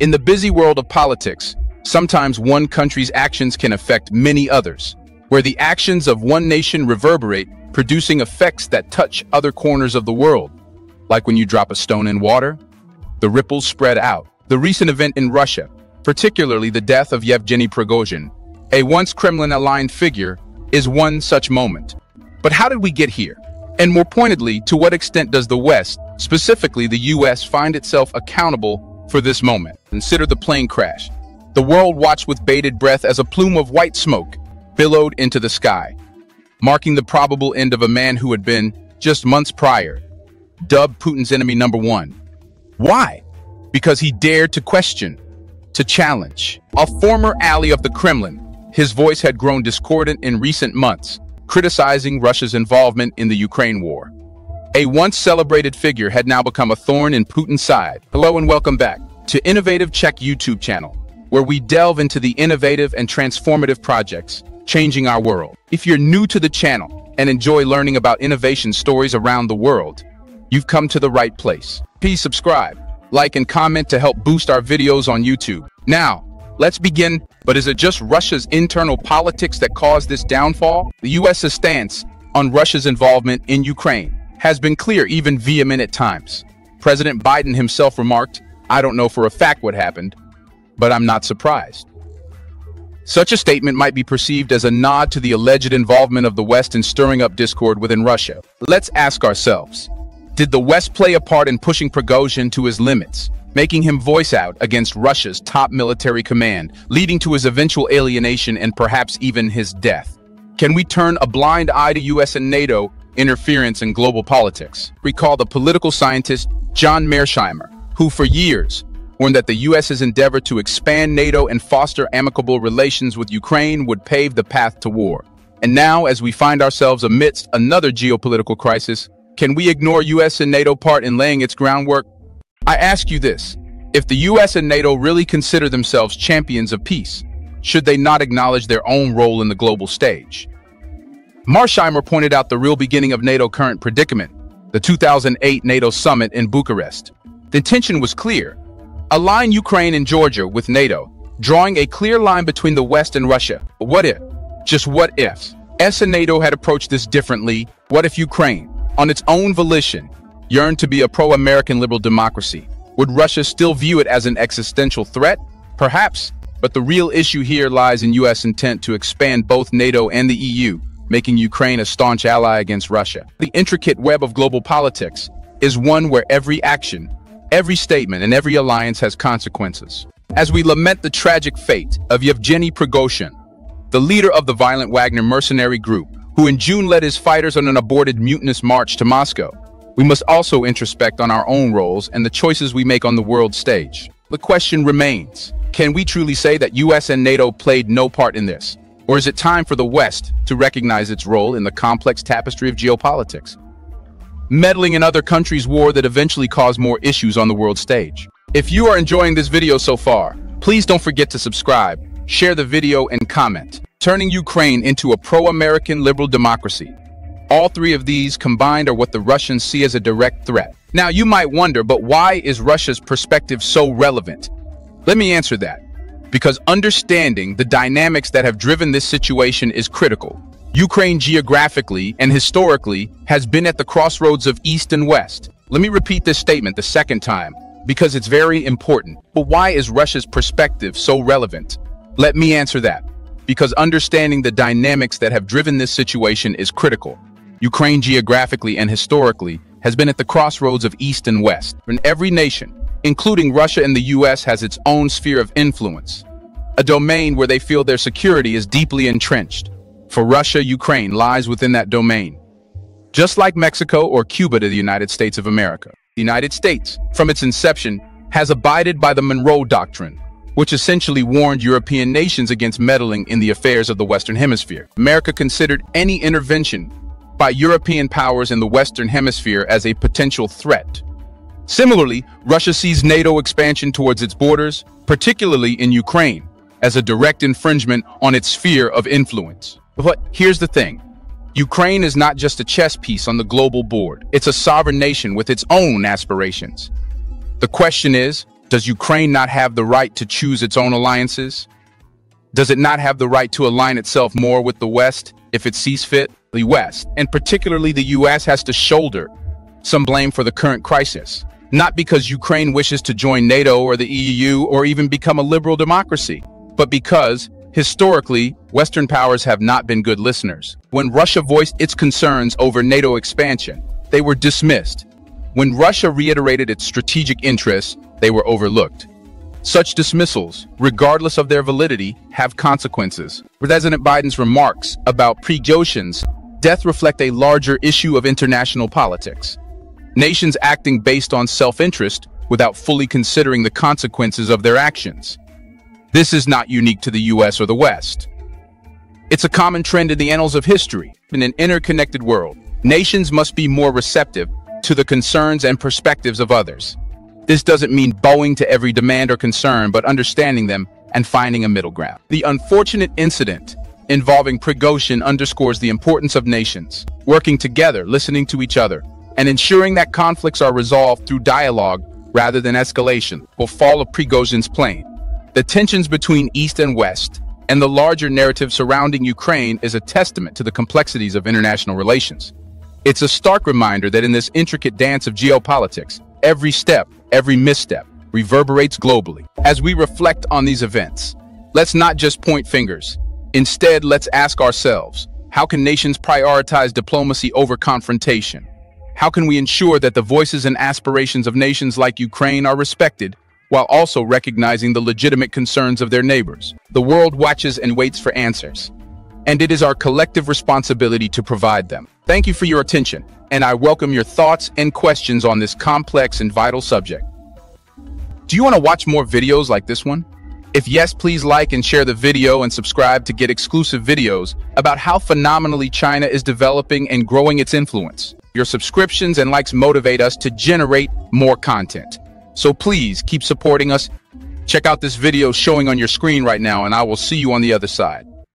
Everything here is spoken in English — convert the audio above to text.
In the busy world of politics, sometimes one country's actions can affect many others, where the actions of one nation reverberate, producing effects that touch other corners of the world. Like when you drop a stone in water, the ripples spread out. The recent event in Russia, particularly the death of Yevgeny Prigozhin, a once Kremlin-aligned figure, is one such moment. But how did we get here? And more pointedly, to what extent does the West, specifically the U.S., find itself accountable for this moment? Consider the plane crash. The world watched with bated breath as a plume of white smoke billowed into the sky, marking the probable end of a man who had been, just months prior, dubbed Putin's enemy number one. Why? Because he dared to question, to challenge. A former ally of the Kremlin, his voice had grown discordant in recent months, criticizing Russia's involvement in the Ukraine war. A once celebrated figure had now become a thorn in Putin's side. Hello and welcome back to Innovative Check YouTube channel, where we delve into the innovative and transformative projects changing our world. If you're new to the channel and enjoy learning about innovation stories around the world, you've come to the right place. Please subscribe, like, and comment to help boost our videos on YouTube. Now, let's begin. But is it just Russia's internal politics that caused this downfall? The U.S.'s stance on Russia's involvement in Ukraine has been clear, even vehement at times. President Biden himself remarked, I don't know for a fact what happened, but I'm not surprised. Such a statement might be perceived as a nod to the alleged involvement of the West in stirring up discord within Russia. Let's ask ourselves, did the West play a part in pushing Prigozhin to his limits, making him voice out against Russia's top military command, leading to his eventual alienation and perhaps even his death? Can we turn a blind eye to US and NATO interference in global politics? Recall the political scientist John Mearsheimer, who for years warned that the U.S.'s endeavor to expand NATO and foster amicable relations with Ukraine would pave the path to war. And now, as we find ourselves amidst another geopolitical crisis, can we ignore U.S. and NATO part in laying its groundwork? I ask you this, if the U.S. and NATO really consider themselves champions of peace, should they not acknowledge their own role in the global stage? Mearsheimer pointed out the real beginning of NATO current predicament, the 2008 NATO summit in Bucharest. The intention was clear, Align Ukraine and Georgia with NATO, drawing a clear line between the West and Russia. What if? Just what if? S and NATO had approached this differently. What if Ukraine, on its own volition, yearned to be a pro-American liberal democracy? Would Russia still view it as an existential threat? Perhaps, but the real issue here lies in U.S. intent to expand both NATO and the EU, making Ukraine a staunch ally against Russia. The intricate web of global politics is one where every action, Every statement and every alliance has consequences. As we lament the tragic fate of Yevgeny Prigozhin, the leader of the violent Wagner mercenary group, who in June led his fighters on an aborted mutinous march to Moscow, we must also introspect on our own roles and the choices we make on the world stage. The question remains, can we truly say that US and NATO played no part in this? Or is it time for the West to recognize its role in the complex tapestry of geopolitics? meddling in other countries' war that eventually cause more issues on the world stage. If you are enjoying this video so far, please don't forget to subscribe, share the video, and comment, turning Ukraine into a pro-American liberal democracy. All three of these combined are what the Russians see as a direct threat. Now, you might wonder, but why is Russia's perspective so relevant? Let me answer that. Because understanding the dynamics that have driven this situation is critical. Ukraine geographically and historically has been at the crossroads of East and West. Let me repeat this statement the second time, because it's very important. But why is Russia's perspective so relevant? Let me answer that. Because understanding the dynamics that have driven this situation is critical. Ukraine geographically and historically has been at the crossroads of East and West. And every nation, including Russia and the US, has its own sphere of influence, a domain where they feel their security is deeply entrenched for Russia, Ukraine lies within that domain. Just like Mexico or Cuba to the United States of America, the United States, from its inception, has abided by the Monroe Doctrine, which essentially warned European nations against meddling in the affairs of the Western Hemisphere. America considered any intervention by European powers in the Western Hemisphere as a potential threat. Similarly, Russia sees NATO expansion towards its borders, particularly in Ukraine, as a direct infringement on its sphere of influence. But here's the thing. Ukraine is not just a chess piece on the global board. It's a sovereign nation with its own aspirations. The question is, Does Ukraine not have the right to choose its own alliances? Does it not have the right to align itself more with the West if it sees fit? The West, and particularly the U.S., has to shoulder some blame for the current crisis. Not because Ukraine wishes to join NATO or the EU or even become a liberal democracy, but because, historically, Western powers have not been good listeners. When Russia voiced its concerns over NATO expansion, they were dismissed. When Russia reiterated its strategic interests, they were overlooked. Such dismissals, regardless of their validity, have consequences. President Biden's remarks about Prigozhin's death reflect a larger issue of international politics. Nations acting based on self-interest without fully considering the consequences of their actions. This is not unique to the US or the West. It's a common trend in the annals of history. In an interconnected world, nations must be more receptive to the concerns and perspectives of others. This doesn't mean bowing to every demand or concern, but understanding them and finding a middle ground. The unfortunate incident involving Prigozhin underscores the importance of nations, working together, listening to each other, and ensuring that conflicts are resolved through dialogue rather than escalation will fall of Prigozhin's plane. The tensions between East and West and the larger narrative surrounding Ukraine is a testament to the complexities of international relations. It's a stark reminder that in this intricate dance of geopolitics, every step every misstep reverberates globally. As we reflect on these events, let's not just point fingers. Instead, let's ask ourselves, how can nations prioritize diplomacy over confrontation? How can we ensure that the voices and aspirations of nations like Ukraine are respected, while also recognizing the legitimate concerns of their neighbors? The world watches and waits for answers, and it is our collective responsibility to provide them. Thank you for your attention, and I welcome your thoughts and questions on this complex and vital subject. Do you want to watch more videos like this one? If yes, please like and share the video and subscribe to get exclusive videos about how phenomenally China is developing and growing its influence. Your subscriptions and likes motivate us to generate more content. So please keep supporting us. Check out this video showing on your screen right now and I will see you on the other side.